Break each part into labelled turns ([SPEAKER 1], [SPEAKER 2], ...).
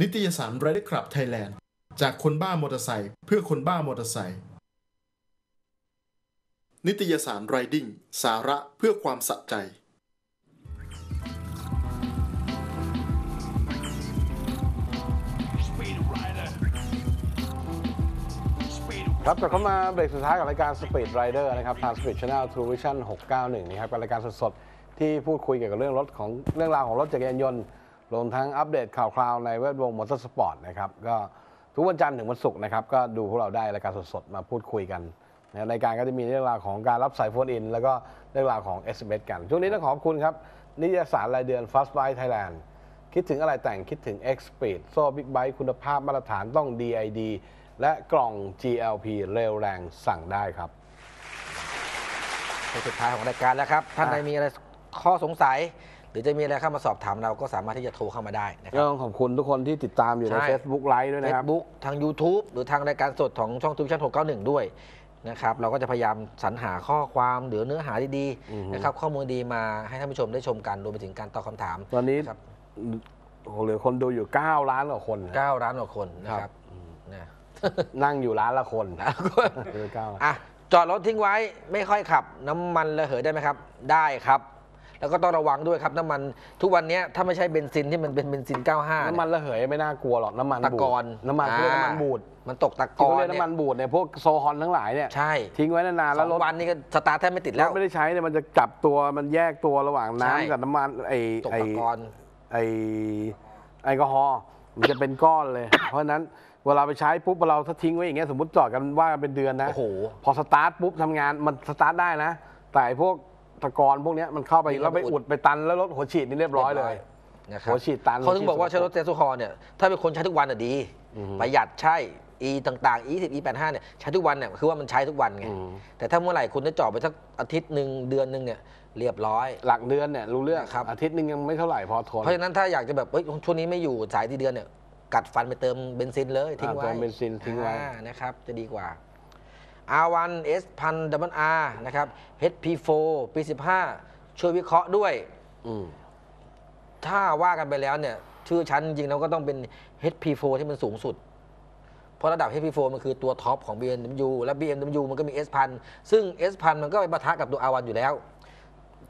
[SPEAKER 1] นิตยสาร Rider Club Thailand จากคนบ้ามอเตอร์ไซค์เพื่อคนบ้ามอเตอร์ไซค์นิตยสาร Riding สาระเพื่อความสะใจ
[SPEAKER 2] ครับกลับเข้ามาเบรกสุดท้ายกับรายการ Speed Rider นะครับทาง Speed Channel True Vision 691 นะครับเป็นรายการสดๆ ที่พูดคุยเกี่ยวกับเรื่องรถของเรื่องราวของรถจักรยานยนต์ รวมทั้งอัปเดตข่าวคราวในแวดวงมอเตอร์สปอร์ตนะครับ ก็ทุกวันจันทร์ถึงวันศุกร์นะครับ ก็ดูพวกเราได้รายการสดๆ มาพูดคุยกันนะรายการก็จะมีเรื่องราวของการรับสาย phone in แล้วก็เรื่องราวของ SMS กัน ช่วงนี้ต้องขอบคุณครับ นิตยสารรายเดือน Fast Bike Thailand คิดถึงอะไรแต่งคิดถึง X Speed โซ่ big bike คุณภาพมาตรฐานต้อง DID และกล่อง GLP เร็วแรงสั่งได้ครับ
[SPEAKER 3] ในสุดท้ายของรายการแล้วครับ ท่านใดมีอะไรข้อสงสัย หรือจะมีอะไรเข้ามาสอบถามเราก็สามารถที่จะโทรเข้ามาได้นะค
[SPEAKER 2] ก็
[SPEAKER 3] รับ
[SPEAKER 2] ต้องขอบคุณทุกคนที่ติดตามอยู่ใน
[SPEAKER 3] ใช่
[SPEAKER 2] Facebook Live ด้วย
[SPEAKER 3] เฟ
[SPEAKER 2] นะ
[SPEAKER 3] ซ
[SPEAKER 2] ครับ
[SPEAKER 3] บุ๊กทาง YouTube หรือทางรายการสดของช่องทูวิชั่น691 ด้วยนะครับเราก็จะพยายามสรรหาข้อความหรือเนื้อหาดี
[SPEAKER 2] อือฮึ
[SPEAKER 3] ๆนะครับข้อมูลดีมาให้ท่านผู้ชมได้ชมกันรวมไปถึงการตอบคำถาม
[SPEAKER 2] ตอนนี้
[SPEAKER 3] ครับ
[SPEAKER 2] โอ้โหเหลือคนดูอยู่ 9 ล้านกว่าคนนะ
[SPEAKER 3] 9ล้านกว่าคนนะค
[SPEAKER 2] ครั
[SPEAKER 3] รับบอืมนะ
[SPEAKER 2] นั่งอยู่ล้านละคน
[SPEAKER 3] นะ
[SPEAKER 2] เหลือเก้าล้าน
[SPEAKER 3] อะจอดรถทิ้งไว้ไม่ค่อยขับ น้ำมันระเหยได้ไหมครับ ได้ครับ แล้วก็ต้องระวังด้วยครับน้ำมันทุกวันเนี้ยถ้าไม่ใช่เบนซินที่มันเป็นเบนซิน 95
[SPEAKER 2] น้ำมันระเหยไม่น่ากลัวหรอกน้ำมัน
[SPEAKER 3] ตะ
[SPEAKER 2] บูด
[SPEAKER 3] กอน
[SPEAKER 2] น้ำมันเขาเรียกน้ำมันบูด
[SPEAKER 3] มันตกตะก
[SPEAKER 2] ที่
[SPEAKER 3] อ
[SPEAKER 2] เขา
[SPEAKER 3] น
[SPEAKER 2] เรียก
[SPEAKER 3] เนี่
[SPEAKER 2] น้ำมัน
[SPEAKER 3] ย
[SPEAKER 2] บูดเนี่ยพวกโซฮอนทั้งหลายเนี่ย
[SPEAKER 3] ใช่
[SPEAKER 2] ทิ้งไว้นานๆ
[SPEAKER 3] ส
[SPEAKER 2] แล้
[SPEAKER 3] อ
[SPEAKER 2] ว
[SPEAKER 3] ง
[SPEAKER 2] รถ
[SPEAKER 3] วันนี้ก็สตาร์ทแทบไม่ติด
[SPEAKER 2] ร
[SPEAKER 3] แล้
[SPEAKER 2] ถ
[SPEAKER 3] ว
[SPEAKER 2] ไม่ได้ใช้เนี่ยมันจะจับตัวมันแยกตัวระหว่าง
[SPEAKER 3] ใช่
[SPEAKER 2] น้ำกับน้ำมันไอ
[SPEAKER 3] ตก
[SPEAKER 2] ไอ
[SPEAKER 3] ตะกอน
[SPEAKER 2] ไอแอลกอฮอล์มันจะเป็นก้อนเลย เพราะฉะนั้นเวลาไปใช้ปุ๊บเราถ้าทิ้งไว้อย่างเงี้ยสมมติจอดกันว่ากันเป็นเดือนนะ
[SPEAKER 3] โอ้โห
[SPEAKER 2] พอสตาร์ทปุ๊บทำงานมันสตาร์ทได้นะ แต่ไอ้พวก ตะกอนพวกเนี้ยมันเข้าไป
[SPEAKER 3] มี
[SPEAKER 2] แล้วไป
[SPEAKER 3] ระบบอุ
[SPEAKER 2] อุ
[SPEAKER 3] ด
[SPEAKER 2] ดไปตันแล้วรถหัวฉีดนี่เรียบร้อยเลย
[SPEAKER 3] นะครับ
[SPEAKER 2] หัวฉีดตัน
[SPEAKER 3] เขาถึงบอกว่าใช้รถแก๊สโซฮอล์เนี่ยถ้าเป็นคนใช้ทุกวันอะดี
[SPEAKER 2] อือฮึ
[SPEAKER 3] ประหยัดใช่ e ต่างๆ e 10 e 85เนี่ยใช้ทุกวันเนี่ยคือว่ามันใช้ทุกวันไง
[SPEAKER 2] อืม
[SPEAKER 3] แต่ถ้าเมื่อไหร่คุณได้จอดไปสักอาทิตย์หนึ่งเดือนหนึ่งเนี่ยเรียบร้อย
[SPEAKER 2] หลักเดือนเนี่ยรู้เรื่อง
[SPEAKER 3] ครับ
[SPEAKER 2] อาทิตย์หนึงยังไม่เท่าไหร่พอทน
[SPEAKER 3] เพราะฉะนั้นถ้าอยากจะแบบเฮ้ยช่วงนี้ไม่อยู่สายที่เดือนเนี่ยกัดฟันไปเติมเบนซินเลยทิ้งไว้
[SPEAKER 2] อ่าเติมเบนซินทิ้งไว้
[SPEAKER 3] อ่านะครับจะดีกว่า R1 S พัน R นะครับ HP4 ปี15 ช่วยวิเคราะห์ด้วย
[SPEAKER 2] อืม
[SPEAKER 3] ถ้าว่ากันไปแล้วเนี่ย ชื่อชั้นจริงๆแล้วก็ต้องเป็น HP4 ที่มันสูงสุด เพราะระดับ HP4 มันคือตัว top ของ BMW และ BMW มันก็มี S พันซึ่ง S พันมันก็ไปปะทะกับตัว R1 อยู่แล้ว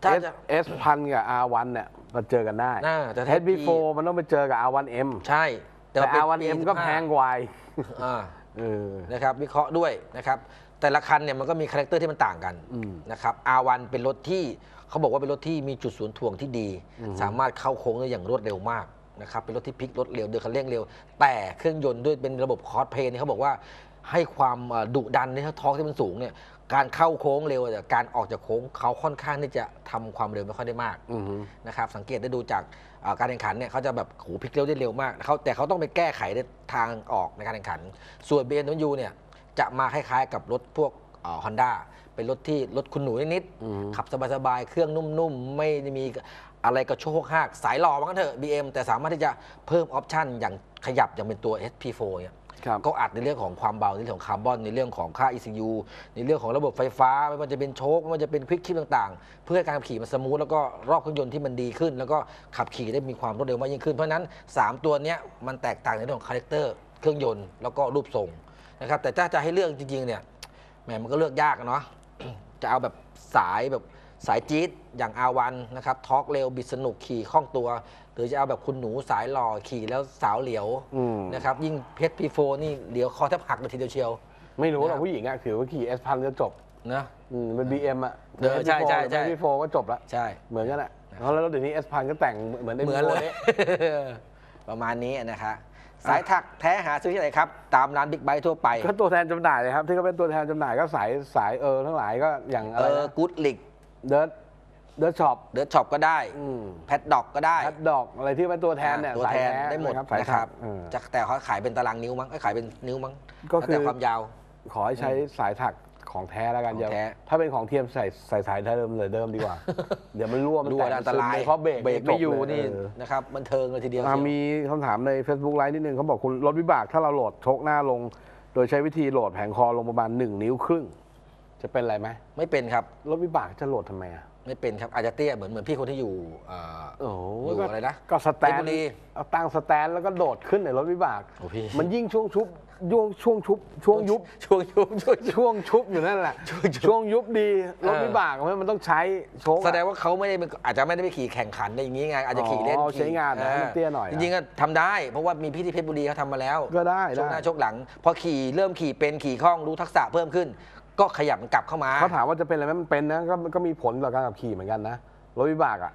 [SPEAKER 3] ถ้า
[SPEAKER 2] S
[SPEAKER 3] จะ
[SPEAKER 2] S พันกับ R1 เนี่ยมาเจอกันได้
[SPEAKER 3] น่าจะ
[SPEAKER 2] HP4 มันต้องไปเจอกับ R1M
[SPEAKER 3] ใช่
[SPEAKER 2] แต่
[SPEAKER 3] ว่าเป็น
[SPEAKER 2] R1M ก็
[SPEAKER 3] 15
[SPEAKER 2] แพงกว่า
[SPEAKER 3] อ่า
[SPEAKER 2] เออ
[SPEAKER 3] นะครับ วิเคราะห์ด้วยนะครับ แต่ละคันเนี่ยมันก็มี character ที่มันต่างกัน
[SPEAKER 2] อืม
[SPEAKER 3] นะครับ R1 เป็นรถที่เขาบอกว่าเป็นรถที่มีจุดศูนย์ถ่วงที่ดี สามารถเข้าโค้งได้อย่างรวดเร็วมากนะครับเป็นรถที่พลิกรถเร็วเดินคันเร่งเร็ว แต่เครื่องยนต์ด้วยเป็นระบบ crossplane เนี่ยเขาบอกว่าให้ความเอ่อดุดันในทอร์กที่มันสูงเนี่ยการเข้าโค้งเร็วแต่การออกจากโค้งเขาค่อนข้างที่จะทำความเร็วไม่ค่อยได้มาก
[SPEAKER 2] อือฮึ
[SPEAKER 3] นะครับสังเกตได้ดูจากเอ่อการแข่งขันเนี่ยเขาจะแบบโหพลิกเร็วได้เร็วมากเขาแต่เขาต้องไปแก้ไขในทางออกในการแข่งขัน ส่วน BMW เนี่ย จะมาคล้ายๆ กับรถพวกฮอนด้าเป็นรถที่รถคุณหนูนิด
[SPEAKER 2] อืม
[SPEAKER 3] ๆขับสบายๆ เครื่องนุ่มๆ ไม่ได้มีอะไรกระโชกหากสายหล่อมั้งนเถอะ BM แต่สามารถที่จะเพิ่ม option อย่างขยับอย่างเป็นตัว HP4 เนี่ย
[SPEAKER 2] ครับ
[SPEAKER 3] ก็อัดในเรื่องของความเบาในเรื่องของคาร์บอนในเรื่องของค่า ECU ในเรื่องของระบบไฟฟ้าไม่ว่าจะเป็นโช้คไม่ว่าจะเป็น quick shift ต่างๆ เพื่อให้การขับขี่มัน smooth แล้วก็รอบเครื่องยนต์ที่มันดีขึ้น แล้วก็ขับขี่ได้มีความรวดเร็วมากยิ่งขึ้นเพราะฉะนั้น 3 ตัวเนี้ยมันแตกต่างในเรื่องของ character เครื่องยนต์แล้วก็รูปทรง นะครับแต่ถ้าจะให้เลือกจริงๆเนี่ยแหมมันก็เลือกยากอะเนาะจะเอาแบบสายแบบสายจี๊ดอย่าง R1 นะครับ torque เร็วบิดสนุกขี่คล่องตัว หรือจะเอาแบบคุณหนูสายหล่อขี่แล้วสาวเหลียว
[SPEAKER 2] อืม
[SPEAKER 3] นะครับยิ่งเพชรพีโฟนี่เหลียวคอแทบหักเลยทีเดียวเชียว
[SPEAKER 2] ไม่รู้หรอก
[SPEAKER 3] นะครับ
[SPEAKER 2] ผู้หญิงอะถือว่าขี่ S พันจะจบ
[SPEAKER 3] นะ
[SPEAKER 2] อืมเป็น BM อะ
[SPEAKER 3] เออใช่ใช่ใช่
[SPEAKER 2] พี่โฟก็จบละ
[SPEAKER 3] ใช่
[SPEAKER 2] เหมือนกันแหละเพราะแล้วเดี๋ยวนี้ S พันก็แต่งเหมือน
[SPEAKER 3] เหมือนเลยประมาณนี้นะคะ สายถักแท้หาซื้อที่ไหนครับ ตามร้าน big bike ทั่วไป
[SPEAKER 2] ก็ตัวแทนจำหน่ายเลยครับที่เขาเป็นตัวแทนจำหน่ายก็สายสายเออทั้งหลายก็อย่างอะ
[SPEAKER 3] เอ
[SPEAKER 2] ไร
[SPEAKER 3] อกู๊ดลิก
[SPEAKER 2] เดิร์ดเดิร์ดช็อป
[SPEAKER 3] เดอะช็อปก็ได้
[SPEAKER 2] อืม
[SPEAKER 3] แพดด็อกก็ได้
[SPEAKER 2] แพดดอกอะไรที่เป็นตัวแทนเนี่ย
[SPEAKER 3] ตัว
[SPEAKER 2] สาย
[SPEAKER 3] แทน
[SPEAKER 2] ท้
[SPEAKER 3] ได้หมด
[SPEAKER 2] นะครับสาย
[SPEAKER 3] นะค
[SPEAKER 2] ถั
[SPEAKER 3] รั
[SPEAKER 2] ก
[SPEAKER 3] บ
[SPEAKER 2] เออ
[SPEAKER 3] จะแต่เขาขายเป็นตารางนิ้วมั้งเอ้ยขายเป็นนิ้วมั้ง
[SPEAKER 2] ก็คือ
[SPEAKER 3] แล้วแต่ความยาว
[SPEAKER 2] ขอให้ใช้สายถัก ของแท้แล้วกัน
[SPEAKER 3] ของ
[SPEAKER 2] อย่า
[SPEAKER 3] แท้
[SPEAKER 2] ถ้าเป็นของเทียมใส่ใส่สายเดิมเลยเดิมดีกว่า เดี๋ยวมันรั่วมัน
[SPEAKER 3] ดู
[SPEAKER 2] แตก
[SPEAKER 3] อันตราย
[SPEAKER 2] ซึมเพราะเบรก
[SPEAKER 3] เบรกไม่อยู่
[SPEAKER 2] จบเล
[SPEAKER 3] นี่
[SPEAKER 2] เออ
[SPEAKER 3] นะครับบันเทิงเลยทีเดียว
[SPEAKER 2] อ่า
[SPEAKER 3] เชียว
[SPEAKER 2] มีคำถามใน Facebook ไลฟ์นิดนึงเขาบอกคุณรถวิบากถ้าเราโหลดชกหน้าลง โดยใช้วิธีโหลดแผงคอลงประมาณ1นิ้วครึ่งจจะเป็นอะไรไหม
[SPEAKER 3] ไม่เป็นครับ
[SPEAKER 2] รถวิบากจะโหลดทำไมอะ
[SPEAKER 3] ไม่เป็นครับอาจจะเตี้ยเหมือนเหมือนพี่คนที่อยู่อ่า
[SPEAKER 2] โอ้โห
[SPEAKER 3] อยู่
[SPEAKER 2] ก็
[SPEAKER 3] อะไรนะ
[SPEAKER 2] ก็สแต
[SPEAKER 3] เพชร
[SPEAKER 2] น
[SPEAKER 3] บุรี
[SPEAKER 2] เอาตั้งสแตนแล้วก็โดดขึ้นในรถวิบาก
[SPEAKER 3] โอ้พี่
[SPEAKER 2] มันยิ่งช่วงชุบย่วงช่วงชุบ ช่วงยุบ
[SPEAKER 3] ช่วงยุบช่วงยุบ
[SPEAKER 2] ช่วงชุบอยู่นั่นแหละ
[SPEAKER 3] ช่วงยุบ
[SPEAKER 2] ช่วงยุบดีรถ
[SPEAKER 3] เออ
[SPEAKER 2] วิบากมันต้องใช้โชค
[SPEAKER 3] แสดงว่าเขาไม่ได้เป็นอาจจะไม่ได้ไปขี่แข่งขันอะไรอย่างงี้ไงอาจจะขี่เล่น
[SPEAKER 2] อ๋อ
[SPEAKER 3] ขี่
[SPEAKER 2] ใช้งานนะให้มันเตี้ยหน่อย
[SPEAKER 3] จริงๆก็ทำได้เพราะว่ามีพี่ที่เพชรบุรีเขาทำมาแล้ว
[SPEAKER 2] ก็ได้
[SPEAKER 3] ช่วงห
[SPEAKER 2] ได้
[SPEAKER 3] น้าช่วงหลังพอขี่เริ่มขี่เป็นขี่คล่องรู้ทักษะเพิ่มขึ้น ก็ขยับมันกลับเข้ามา
[SPEAKER 2] เขาถามว่าจะเป็นอะไรไหมมันเป็นนะก็ก็มีผลต่อการขับขี่เหมือนกันนะรถวิบากอะ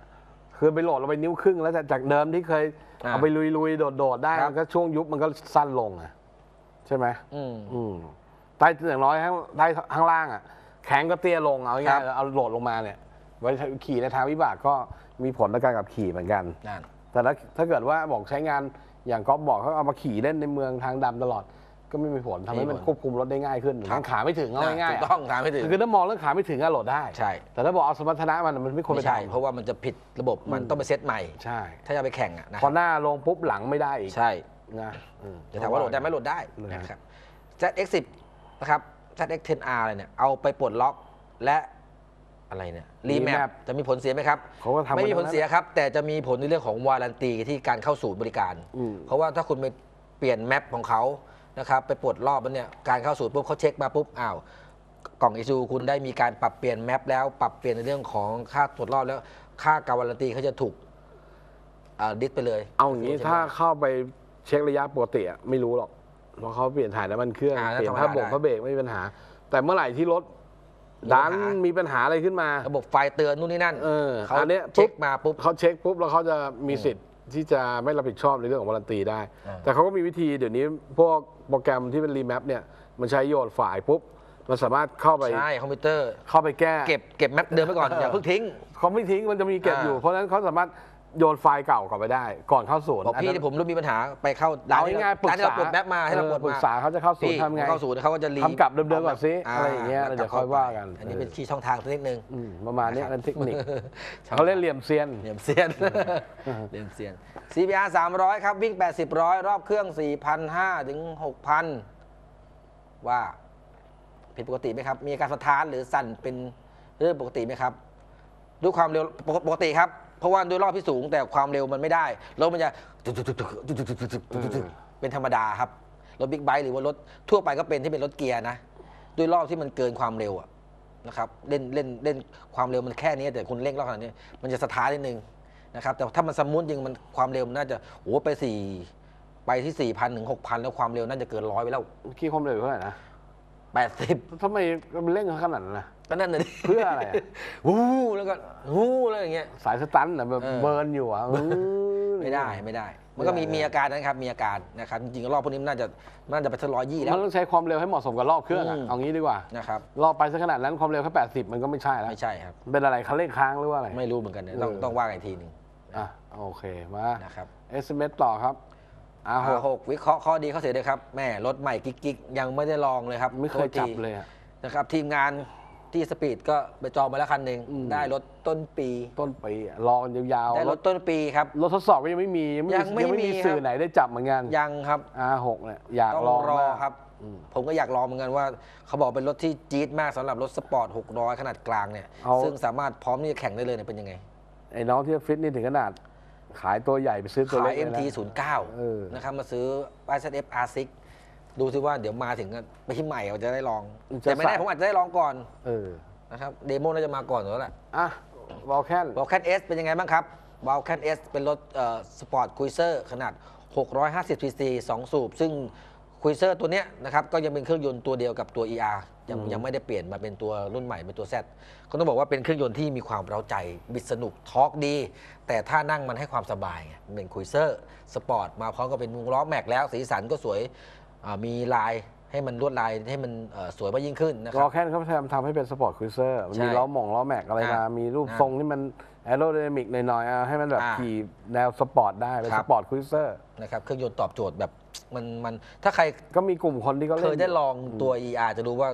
[SPEAKER 2] คือไปโหลดเราไปนิ้วครึ่งแล้วจากจากเดิมที่เคย
[SPEAKER 3] อ่า
[SPEAKER 2] เอาไปลุยลุยโดดโดดๆได้
[SPEAKER 3] ครับ
[SPEAKER 2] มันก็ช่วงยุบมันก็สั้นลงอะใช่ไหม
[SPEAKER 3] อืม
[SPEAKER 2] อืมใต้อย่างน้อยข้างใต้ข้างล่างอะแข็งก็เตี้ยลงเอา
[SPEAKER 3] ครั
[SPEAKER 2] ง่าย
[SPEAKER 3] บ
[SPEAKER 2] ๆเอาโหลดลงมาเนี่ยไว้ขี่ในทางวิบากก็มีผลต่อการขับขี่เหมือนกัน
[SPEAKER 3] นั่น
[SPEAKER 2] แต่ถ้าถ้าเกิดว่าบอกใช้งานอย่างก๊อฟบอกเขาเอามาขี่เล่นในเมืองทางดำตลอด ก็ไม่มีผลทำให้มันควบคุมรถได้ง่ายขึ้น
[SPEAKER 3] ครับ
[SPEAKER 2] มันขาไม่ถึงเอาง่าย
[SPEAKER 3] ถู
[SPEAKER 2] ๆ
[SPEAKER 3] กต้องถามไม่ถึง
[SPEAKER 2] คือถ้ามองเรื่องขาไม่ถึงอะโหลดได้
[SPEAKER 3] ใช่
[SPEAKER 2] แต่ถ้าบอกเอาสมรรถนะมันมันไม่ควรไป
[SPEAKER 3] ไม่ใช่
[SPEAKER 2] ทำ
[SPEAKER 3] เพราะว่ามันจะผิดระบบมันต้องไปเซตใหม่
[SPEAKER 2] ใช่
[SPEAKER 3] ถ้าจะไปแข่งอะนะ
[SPEAKER 2] พอหน้าลงปุ๊บหลังไม่ได้อีก
[SPEAKER 3] ใช่
[SPEAKER 2] นะอืม
[SPEAKER 3] จะถามว่าโหลดได้ไหมโหลดได้
[SPEAKER 2] เลย
[SPEAKER 3] นะครับ ZX10 นะครับ ZX10R อะไรเนี่ย เอาไปปลดล็อกและอะไรเนี่ย remap จะมีผลเสียไหมครับ
[SPEAKER 2] เขาก็ทำ
[SPEAKER 3] ไม่มีผล
[SPEAKER 2] กันทั้งนั้น
[SPEAKER 3] เสียครับ แต่จะมีผลในเรื่องของ warranty ที่การเข้าศูนย์บริการ
[SPEAKER 2] อืม
[SPEAKER 3] เพราะว่าถ้าคุณไปเปลี่ยน map ของเขา นะครับไปปลดรอบแล้วเนี่ยการเข้าศูนย์ปุ๊บเขาเช็คมาปุ๊บอ้าวกล่อง ECU คุณได้มีการปรับเปลี่ยน map แล้วปรับเปลี่ยนในเรื่องของค่าตรวจรอบแล้วค่าการ warranty เขาจะถูกอ่าดิสไปเลย
[SPEAKER 2] เอาอย่างนี้ถ้าเข้าไปเช็คระยะปกติอะไม่รู้หรอกเพราะเขาเปลี่ยนถ่ายน้ำมันเครื่อง
[SPEAKER 3] อ่า
[SPEAKER 2] เปลี่ยน
[SPEAKER 3] ธรรมดา
[SPEAKER 2] ผ้าบ่ง
[SPEAKER 3] ได้
[SPEAKER 2] ผ้าเบรกไม่มีปัญหา แต่เมื่อไหร่ที่รถ
[SPEAKER 3] มีปั
[SPEAKER 2] ดั
[SPEAKER 3] ญ
[SPEAKER 2] น
[SPEAKER 3] หา
[SPEAKER 2] มีปัญหาอะไรขึ้นมา
[SPEAKER 3] ระบบไฟเตือนนู่นนี่นั่น
[SPEAKER 2] เออ
[SPEAKER 3] เขา
[SPEAKER 2] อันเนี้ย
[SPEAKER 3] เช็ค
[SPEAKER 2] ปุ๊บ
[SPEAKER 3] มาปุ๊บ
[SPEAKER 2] เขาเช็คปุ๊บแล้วเขาจะมีสิทธิ์ ที่จะไม่รับผิดชอบในเรื่องของวารันตีได้
[SPEAKER 3] อ่า
[SPEAKER 2] แต่เขาก็มีวิธีเดี๋ยวนี้พวกโปรแกรมที่เป็นรีแมปเนี่ยมันใช้โยนฝ่ายปุ๊บมันสามารถเข้าไป
[SPEAKER 3] ใช่คอมพิวเตอร์
[SPEAKER 2] เข้าไปแก้
[SPEAKER 3] เก็บเก็บแมปเดิมไว้ก่อนอย่าเพิ่งทิ้ง
[SPEAKER 2] เขาไม่ทิ้งมันจะมีเก็บอยู่
[SPEAKER 3] อ่า
[SPEAKER 2] เพราะฉะนั้นเขาสามารถ โยนไฟล์เก่ากลับไปได้ ก่อนเข้าศูนย์
[SPEAKER 3] บอกพี่
[SPEAKER 2] นนั้น
[SPEAKER 3] ที่ผมรู้มีปัญหาไปเข้าร้าน
[SPEAKER 2] เอา
[SPEAKER 3] ที่
[SPEAKER 2] ง่ายๆปรึ
[SPEAKER 3] ร้าน
[SPEAKER 2] ก
[SPEAKER 3] ที่เรา
[SPEAKER 2] ษา
[SPEAKER 3] ปลดแมปมาให้เราปลด
[SPEAKER 2] ออปรึ
[SPEAKER 3] มาก
[SPEAKER 2] ษาเขาจะเข้าศูนย์
[SPEAKER 3] พี่
[SPEAKER 2] ทำไง
[SPEAKER 3] เข้าศูนย์เขาก็จะรี
[SPEAKER 2] ทำกลับเดิมๆก่อนสิาอะไรอย่างเงี้ย
[SPEAKER 3] แล้
[SPEAKER 2] เดี๋ยว
[SPEAKER 3] กลับ
[SPEAKER 2] ค่อยว่ากัน
[SPEAKER 3] อันนี้เป็นที่ช่องทางสักนิดนึง
[SPEAKER 2] อืมประมาณนี้
[SPEAKER 3] นะครับ
[SPEAKER 2] เป็นเทคนิคเขาเล่นเหลี่ยมเซียน
[SPEAKER 3] เหลี่ยมเซียน เหลี่ยมเซียน CBR 300 ครับ วิ่ง 80 ร้อย รอบเครื่อง 4,500 ถึง 6,000 ว่า ผิดปกติไหมครับ มีอาการสะท้านหรือสั่นเป็นเรื่องปกติไหมครับด้วยความเร็วปกปกติครับ เพราะว่าด้วยรอบที่สูงแต่ความเร็วมันไม่ได้รถมันจะเป็นธรรมดาครับรถบิ๊กไบค์หรือว่ารถทั่วไปก็เป็นที่เป็นรถเกียร์นะด้วยรอบที่มันเกินความเร็วนะครับเล่นเล่นเล่นความเร็วมันแค่นี้แต่คุณเร่งรอบขนาดนี้มันจะสะท้านนิดนึงนะครับแต่ถ้ามัน smooth จริงมันความเร็วมันน่าจะโอ้ไปสี่ไปที่สี่พันถึงหกพันแล้วความเร็วน่าจะเกินร้อยไปแล้ว
[SPEAKER 2] ขีดความเร็วเท่าไหร่นะ
[SPEAKER 3] แปดสิบ
[SPEAKER 2] ทำไมมันเร่งขนาดนั้นนะ
[SPEAKER 3] ก็นั่นน่ะดิ
[SPEAKER 2] เพื่ออะไรอะ
[SPEAKER 3] วู้แล้วก็วู้แล้วอย่างเงี้ย
[SPEAKER 2] สาย stunt น่ะแบบ
[SPEAKER 3] เออ
[SPEAKER 2] burn อยู่อะอื้อ
[SPEAKER 3] ไม่ได้ไม่ได้ มันก็มี
[SPEAKER 2] ไม่ได้
[SPEAKER 3] มีอาการนะครับมีอาการนะครับจริงๆรอบพวกนี้มันน่าจะมันน่าจะไปทะร้อยยี่แล้ว
[SPEAKER 2] มันต้องใช้ความเร็วให้เหมาะสมกับรอบเครื่องอะ
[SPEAKER 3] อืม
[SPEAKER 2] เอางี้ดีกว่า
[SPEAKER 3] นะครับ
[SPEAKER 2] รอบไปสักขนาดนั้นความเร็วแค่80 มันก็ไม่ใช่แล้ว
[SPEAKER 3] ไม่ใช่ครับ
[SPEAKER 2] เป็นอะไรคันเร่งค้างหรือว่าอะไร
[SPEAKER 3] ไม่รู้เหมือนกันเนี่ยต้อง
[SPEAKER 2] เออ
[SPEAKER 3] ต้องว่ากันอีกทีหนึ่ง
[SPEAKER 2] อะโอเคมา
[SPEAKER 3] นะครับ
[SPEAKER 2] SMS ต่อครับอาห
[SPEAKER 3] อ่ากหกวิเคราะห์ข้อดีข้อเสียเลยครับแม่รถใหม่กิ๊กๆยังไม่ได้ลองเลยครับ
[SPEAKER 2] ไม่เคย
[SPEAKER 3] โทษที
[SPEAKER 2] จับเลยอะ
[SPEAKER 3] นะครับทีมงาน ที่สปีดก็ไปจองมาแล้วคันหนึ่ง
[SPEAKER 2] อืม
[SPEAKER 3] ได้รถต้นปี
[SPEAKER 2] ต้นปีอะรอกันยาว
[SPEAKER 3] ได้
[SPEAKER 2] ๆ
[SPEAKER 3] รถต้นปีครับ
[SPEAKER 2] รถทดสอบก็ยังไม่มียังไม่
[SPEAKER 3] ยังไม่
[SPEAKER 2] ยังไม่
[SPEAKER 3] มี
[SPEAKER 2] มี
[SPEAKER 3] ครับ
[SPEAKER 2] สื่อไหนได้จับเหมือนกัน
[SPEAKER 3] ยังครับ
[SPEAKER 2] R6 เนี่ยอยาก
[SPEAKER 3] ต้อง
[SPEAKER 2] ลอง
[SPEAKER 3] รอ
[SPEAKER 2] มาก
[SPEAKER 3] ครับ
[SPEAKER 2] อืม
[SPEAKER 3] ผมก็อยากลองเหมือนกันว่า เขาบอกเป็นรถที่จี๊ดมากสำหรับรถสปอร์ต 600 ขนาดกลางเนี่ย
[SPEAKER 2] เอา
[SPEAKER 3] ซึ่งสามารถพร้อมที่จะแข่งได้เลยเนี่ยเป็นยังไง
[SPEAKER 2] ไอ้น้องที่ฟิตนี่ถึงขนาด ขายตัวใหญ่ไปซื้อตัว
[SPEAKER 3] ขา
[SPEAKER 2] เล็
[SPEAKER 3] ย
[SPEAKER 2] กเลยนะ
[SPEAKER 3] MT
[SPEAKER 2] เออ
[SPEAKER 3] 09นะครับ มาซื้อ YZF R6 ดูซิว่าเดี๋ยวมาถึงก็ไปที่ใหม่เราจะได้ลอง แต่ไม่แน่ผมอาจจะได้ลองก่อน
[SPEAKER 2] เออ
[SPEAKER 3] นะครับ demo น่าจะมาก่อนอยู่แล้วแหละ
[SPEAKER 2] อะ
[SPEAKER 3] Vulcan Vulcan S เป็นยังไงบ้างครับVulcan S เป็นรถสปอร์ต cruiser ขนาด 650 cc 2 สูบ ซึ่ง cruiser ตัวเนี้ยนะครับก็ยังเป็นเครื่องยนต์ตัวเดียวกับตัว ER ยังยังไม่ได้เปลี่ยนมาเป็นตัวรุ่นใหม่เป็นตัว Z ก็ต้องบอกว่าเป็นเครื่องยนต์ที่มีความเร้าใจ บิดสนุก torque ดี แต่ถ้านั่งมันให้ความสบายไงมันเป็น cruiser สปอร์ตมาพร้อมกับเป็นวงล้อแม็กแล้ว สีสันก็สวยอ่า มีลายให้มันลวดลายให้มันเอ่อสวยมากยิ่งขึ้นนะครั
[SPEAKER 2] บ Vulcan เขาพยายามทำให้เป็นสปอร์ต cruiser มัน
[SPEAKER 3] ใช่
[SPEAKER 2] มีล้อหม่งล้อแม็กอะไรมา
[SPEAKER 3] อะ
[SPEAKER 2] มีรูป
[SPEAKER 3] อะ
[SPEAKER 2] ทรงที่มันแอโร d y นามิกหน่อยๆอะให้มันแบบ
[SPEAKER 3] อะ
[SPEAKER 2] ขี่แนวสปอร์ตได้ เป็น
[SPEAKER 3] ครั
[SPEAKER 2] ส
[SPEAKER 3] บ
[SPEAKER 2] ปอร์ตครูเซอร์
[SPEAKER 3] นะครับเครื่องยนต์ตอบโจทย์แบบมันมันถ้าใคร
[SPEAKER 2] ก็มีกลุ่มคนที่เขา
[SPEAKER 3] เค
[SPEAKER 2] เล่น
[SPEAKER 3] ยได้ลองตัว ER จะรู้ว่า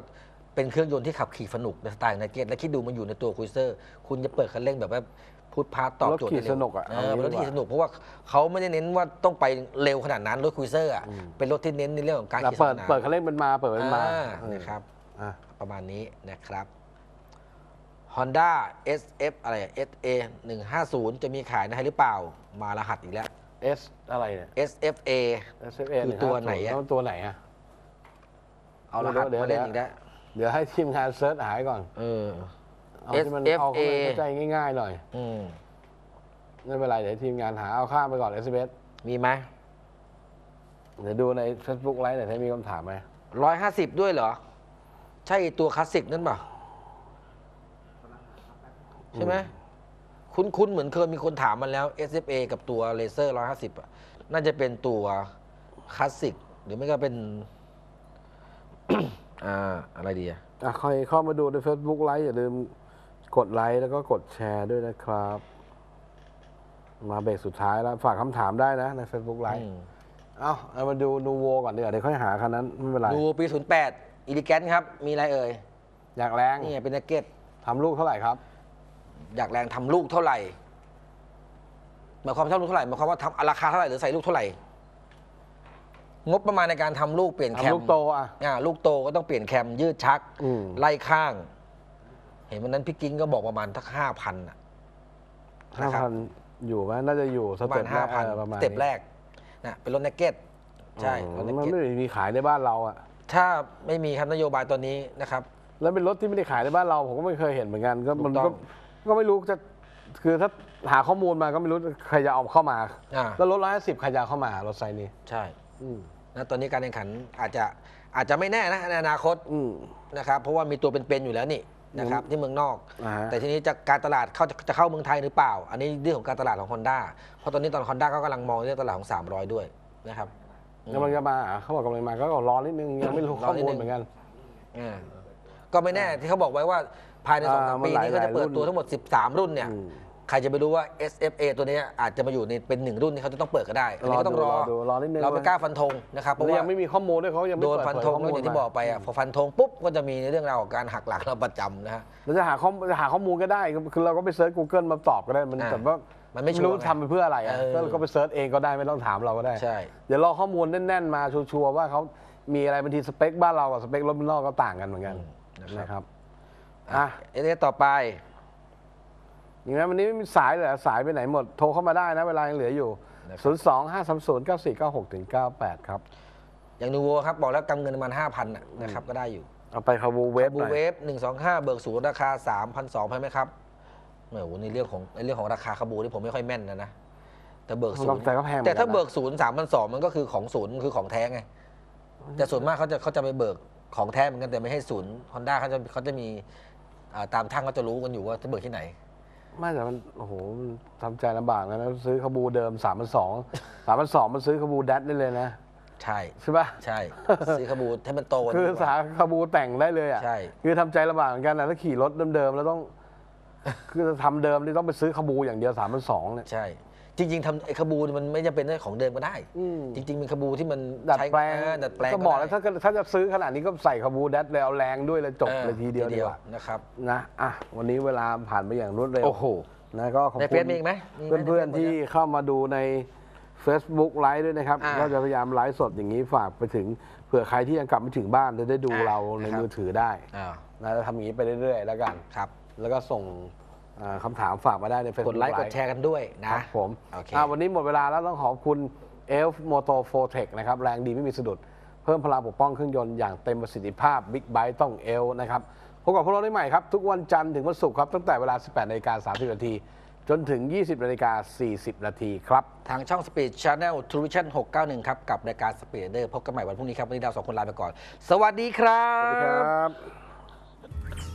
[SPEAKER 3] เป็นเครื่องยนต์ที่ขับขี่สนุกในสไตล์ไนเกตและคิดดูมันอยู่ในตัวคุยเซอร์ คุณจะเปิดคันเร่งแบบว่า พุทพาร์ตตอบโจทย์
[SPEAKER 2] รถขี่
[SPEAKER 3] ได้เร็ว
[SPEAKER 2] สนุกอะ
[SPEAKER 3] เอ
[SPEAKER 2] เอา
[SPEAKER 3] อ
[SPEAKER 2] งี้
[SPEAKER 3] เป็นรถ
[SPEAKER 2] ดีกว่า
[SPEAKER 3] ขี่สนุกเพราะว่าเขาไม่ได้เน้นว่าต้องไปเร็วขนาดนั้นรถคุยเซอร์อะเป็นรถที่เน้นในเรื่องของการ
[SPEAKER 2] แล้ว
[SPEAKER 3] ขี่ส
[SPEAKER 2] เปิด
[SPEAKER 3] นาม
[SPEAKER 2] เปิดคันเร่งมันมาเปิดมันมา
[SPEAKER 3] อ่า
[SPEAKER 2] เออ
[SPEAKER 3] นะครับ
[SPEAKER 2] อะ
[SPEAKER 3] ประประมาณนี้นะครับ Honda SF อะไรอะ SA 150 จะมีขายในไทยหรือเปล่า มารหัสอีกแล้ว
[SPEAKER 2] S อะไรเนี่ย
[SPEAKER 3] SFA
[SPEAKER 2] SFA
[SPEAKER 3] คือตัวไหนอะ
[SPEAKER 2] แล้วมันตัวไหนอะ
[SPEAKER 3] เอารหัส
[SPEAKER 2] เดี๋ยว
[SPEAKER 3] มาเล่น
[SPEAKER 2] เดี๋ยว
[SPEAKER 3] อีกแล้ว
[SPEAKER 2] เดี๋ยวให้ทีมงานเซิร์ชหายก่อน
[SPEAKER 3] เออ
[SPEAKER 2] เอาที่มันเอาเข้าไปเข้าใจง่ายๆหน่อย
[SPEAKER 3] อืม
[SPEAKER 2] ไม่เป็นไรเดี๋ยวทีมงานหาเอาข้ามไปก่อน s อ s
[SPEAKER 3] มีไหม
[SPEAKER 2] เดี๋ยวดูใน Facebook ไลฟ์หน่อยถ้ามีคำถามไหม
[SPEAKER 3] ร้อยห้าสิบด้วยเหรอ ใช่ตัวคลาสสิกนั่นเปล่าใช่ไหมคุ้นๆเหมือนเคยมีคนถามมันแล้ว SFA กับตัวเลเซอร์ร้อยห้าสิบอะน่าจะเป็นตัวคลาสสิกหรือไม่ก็เป็น อ่าอะไรดีอะ
[SPEAKER 2] อะใครเข้ามาดูใน Facebook Live อย่าลืม กดไลค์แล้วก็กดแชร์ด้วยนะครับ มาเบรกสุดท้ายแล้ว ฝากคำถามได้นะใน Facebook ไลฟ์
[SPEAKER 3] อืม
[SPEAKER 2] เอาเอามาดูนูโวก่อนเดี๋ยวเดี๋ยวค่อยหาคันนั้นไม่เป็นไร
[SPEAKER 3] ดูปี 08 อีลิแกนครับ มีอะไรเอ่ย
[SPEAKER 2] อยากแรง
[SPEAKER 3] นี่ไงเป็นนักเก็ต
[SPEAKER 2] ทำลูกเท่าไหร่ครับ
[SPEAKER 3] อยากแรงทำลูกเท่าไหร่หมายความว่าทำลูกเท่าไหร่หมายความว่าทำราคาเท่าไหร่หรือใส่ลูกเท่าไหร่ งบประมาณในการทำลูกเปลี่ยนแคม
[SPEAKER 2] ทำลูกโตอะ
[SPEAKER 3] อ่าลูกโตก็ต้องเปลี่ยนแคมยืดชัก
[SPEAKER 2] อืม
[SPEAKER 3] ไล่ข้าง เห็นวันนั้นพี่กิ้งก็บอกประมาณทักห้าพันอะ
[SPEAKER 2] ห้า
[SPEAKER 3] นะครับ
[SPEAKER 2] พันอยู่ไหมน่าจะอยู่ส
[SPEAKER 3] ประมา
[SPEAKER 2] เต็
[SPEAKER 3] ณ
[SPEAKER 2] ปแร
[SPEAKER 3] ห้ากพัน
[SPEAKER 2] เออประมาณ
[SPEAKER 3] สเต็ปแรกนะเป็นรถนักเก็ตใช่
[SPEAKER 2] อื
[SPEAKER 3] รถ
[SPEAKER 2] ม
[SPEAKER 3] นัก
[SPEAKER 2] มัน
[SPEAKER 3] เก็ต
[SPEAKER 2] ไม่ได้มีขายในบ้านเราอะ
[SPEAKER 3] ถ้าไม่มีครับนโยบายตัวนี้นะครับ
[SPEAKER 2] แล้วเป็นรถที่ไม่ได้ขายในบ้านเราผมก็ไม่เคยเห็นเหมือนกันก็มัน
[SPEAKER 3] ถูกต้
[SPEAKER 2] ก็
[SPEAKER 3] อง
[SPEAKER 2] ก็ไม่รู้จะคือถ้าหาข้อมูลมาก็ไม่รู้ใครจะเอาเข้ามา
[SPEAKER 3] อ่า
[SPEAKER 2] แล้วรถร้อยสิบใครจะเอาเข้ามารถไซส์นี้
[SPEAKER 3] ใช่
[SPEAKER 2] อืม
[SPEAKER 3] นะตอนนี้การแข่งขันอาจจะอาจจะไม่แน่นะในอนาคต
[SPEAKER 2] อืม
[SPEAKER 3] นะครับเพราะว่ามีตัวเป็นๆอยู่แล้วนี่ นะครับที่เมืองนอก
[SPEAKER 2] อ่าฮะ
[SPEAKER 3] แต่ทีนี้จะการตลาดเข้าจะจะเข้าเมืองไทยหรือเปล่า อันนี้เรื่องของการตลาดของ Honda เพราะตอนนี้ตอน Honda ก็กำลังมองเรื่องตลาดของ 300 ด้วยนะครับ
[SPEAKER 2] กำลังจะมาอะเขาบอกกำลังมาก็รอนิดนึงยังไม่รู้
[SPEAKER 3] ร
[SPEAKER 2] ข้
[SPEAKER 3] อ
[SPEAKER 2] อ
[SPEAKER 3] นิด
[SPEAKER 2] มูล
[SPEAKER 3] นึง
[SPEAKER 2] เหมือนกัน
[SPEAKER 3] อ่าก็ไม่แน่ที่เขาบอกไว้ว่าภายในสองสาม
[SPEAKER 2] อ่ามัน
[SPEAKER 3] ปี
[SPEAKER 2] หลาย
[SPEAKER 3] นี้ก็จะเปิด
[SPEAKER 2] หลายรุ่น
[SPEAKER 3] ตัวทั้งหมด 13 รุ่นเนี่ย
[SPEAKER 2] อืม
[SPEAKER 3] ใครจะไปรู้ว่า SFA ตัวเนี้ยอาจจะมาอยู่ในเป็นหนึ่งรุ่นที่เขาจะต้องเปิดก็ได้อันนี้ก็ต้องรอ
[SPEAKER 2] รอดูรอนิดนึง
[SPEAKER 3] เราไม่กล้าฟันธงนะครับเพราะ
[SPEAKER 2] แล้ว
[SPEAKER 3] ว่า
[SPEAKER 2] ยังไม่มีข้อมูลด้วยเขายังไม่
[SPEAKER 3] โดน
[SPEAKER 2] เปิดเผยข้อมูล
[SPEAKER 3] มา ฟันธงก็
[SPEAKER 2] อย่างที่
[SPEAKER 3] บอกไปอะพอฟันธงปุ๊บก็จะมีในเรื่องราวของการหักหลังเราประจำนะฮะ
[SPEAKER 2] เราจะหาข้อจะหาข้อมูลก็ได้คือเราก็ไป search Google มาตอบก็ได้มัน
[SPEAKER 3] อ่า
[SPEAKER 2] แต่ว่า
[SPEAKER 3] มันไม่ชัวร์
[SPEAKER 2] รู้
[SPEAKER 3] ไง
[SPEAKER 2] ทำไปเพื่ออะไรอะ
[SPEAKER 3] เออ
[SPEAKER 2] ก็ก็ไป search เองก็ได้ไม่ต้องถามเราก็ได้
[SPEAKER 3] ใช่
[SPEAKER 2] เดี๋ยวรอข้อมูลแน่น ๆ มาชัวร์ๆว่าเขามีอะไรบางทีสเปคบ้านเรากับสเปครถบ้านนอกก็ต่างกันเหมือนกัน
[SPEAKER 3] อืม
[SPEAKER 2] นะค
[SPEAKER 3] ครั
[SPEAKER 2] บอะ
[SPEAKER 3] เอเอต่อไป
[SPEAKER 2] อย่างนั้นวันนี้ไม่มีสายเลยเหรอสายไปไหนหมด โทรเข้ามาได้นะ เวลายังเหลืออยู่
[SPEAKER 3] นะครับ
[SPEAKER 2] 0 2 5 3 0 9 4 9 6ถึง98 ครับ
[SPEAKER 3] อย่างนูโวครับ บอกแล้วกำเงินประมาณห้าพันนะครับ ก็ได้อยู่
[SPEAKER 2] เอาไปคาบูเวฟ
[SPEAKER 3] บู
[SPEAKER 2] หน่อย
[SPEAKER 3] เวฟหนึ่งสองห้าเบิกศูนย์ราคาสามพันสองใช่ไหมครับโอ้โหในเรื่องของในเรื่องของราคาคาร์บูนี่ผมไม่ค่อยแม่นนะนะแต่เบิกศูนย์
[SPEAKER 2] แต่ก็แพงหมือน
[SPEAKER 3] แต่ถ้าเบิกศูนย์สามพันสองมันก็คือของศูนย์มันคือของแท้ไงแต่ส่วนมากเขาจะเขาจะไปเบิกของแท้เหมือนกันแต่ไม่ให้ศูนย์ฮอนด้าเขาจะเขาจะมีอ่าตามทางเขาจะรู้กันอยู่ว่าจะเบิกที่ไหน
[SPEAKER 2] ไม่แต่มันโอ้โหมันทำใจลำบากนะซื้อคาบูเดิม3 2 0 0 3 2 0มันซื้อคาบูแดดได้เลยนะ
[SPEAKER 3] ใช่
[SPEAKER 2] ใช่ปะ
[SPEAKER 3] ใช่ ซื้อคาบูให้มันโตกว่า
[SPEAKER 2] คือ
[SPEAKER 3] นี้ดีก
[SPEAKER 2] สา
[SPEAKER 3] ว่า
[SPEAKER 2] คาบูแต่งได้เลยอะ
[SPEAKER 3] ใช่
[SPEAKER 2] คือทำใจลำบากเหมือนกันนะถ้าขี่รถเดิมๆแล้วต้อง คือจะทำเดิมนี่ต้องไปซื้อคาบูอย่างเดียว3 2 0 0เนี่ย
[SPEAKER 3] ใช่ จริง ๆทำไอ้คาบูนี่มันไม่จำเป็นได้ของเดิมก็ได้
[SPEAKER 2] อืม
[SPEAKER 3] จริง ๆ เป็นคาบูที่มัน
[SPEAKER 2] ดัด
[SPEAKER 3] ใช้
[SPEAKER 2] แปลง
[SPEAKER 3] อ่าดัดแปลง
[SPEAKER 2] ก็บอกแล้ว
[SPEAKER 3] ได้
[SPEAKER 2] ถ้าถ้าจะซื้อขนาดนี้ก็ใส่คาบูแดดเลยเอาแรงด้วยเลยจบ
[SPEAKER 3] ออ
[SPEAKER 2] เลยทีเดียวดีกว่า
[SPEAKER 3] นะครับ
[SPEAKER 2] นะอะวันนี้เวลาผ่านไปอย่างรวดเร็ว
[SPEAKER 3] โอ้โห
[SPEAKER 2] นะก็ขอบ
[SPEAKER 3] ใน
[SPEAKER 2] คุ
[SPEAKER 3] เฟซ
[SPEAKER 2] ณ
[SPEAKER 3] มีอีกไหมมีไหม
[SPEAKER 2] เพื่อน
[SPEAKER 3] ใน
[SPEAKER 2] ๆ
[SPEAKER 3] ฟซ
[SPEAKER 2] ที่เข้ามาดูใน Facebook ไลฟ์ด้วยนะครับ
[SPEAKER 3] อ่า
[SPEAKER 2] ก็จะพยายามไลฟ์สดอย่างนี้ฝากไปถึงเผื่อใครที่ยังกลับไม่ถึงบ้านจะได้ดู
[SPEAKER 3] อ่า
[SPEAKER 2] เราใน
[SPEAKER 3] ครับ
[SPEAKER 2] มือถือได้
[SPEAKER 3] อ่า
[SPEAKER 2] นะจะทำอย่างนี้ไปเรื่อยๆ แล้วกัน
[SPEAKER 3] ครับ
[SPEAKER 2] แล้วก็ส่งอ่า คำถามฝากมาได้ใน Facebook
[SPEAKER 3] กดไลค์กดแชร์กันด้วย
[SPEAKER 2] ค
[SPEAKER 3] นะ
[SPEAKER 2] รับผม
[SPEAKER 3] โอเค
[SPEAKER 2] อ่าวันนี้หมดเวลาแล้วต้องขอบคุณ Elf Moto f o r t e c นะครับ แรงดีไม่มีสะดุด เพิ่มพลังปกป้องเครื่องยนต์อย่างเต็มประสิทธิภาพ Big b i t e ต้อง e l นะครับ พบกับพวกเราได้ใหม่ครับ ทุกวันจันทร์ถึงวันศุกร์ครับ ตั้งแต่เวลา 18นาฬิกา30นาทีจนถึง 20นาฬิกา40นาทีครับ
[SPEAKER 3] ทางช่อง Speed Channel t e l e v i s i o n 691 ครับ กับรายการ Speed Rider พบกันใหม่วันพรุ่งนี้ครับ วันนี้เราสองคนลาไปก่อน สวัสดีครั
[SPEAKER 2] สวัสดีค
[SPEAKER 3] บ
[SPEAKER 2] รับ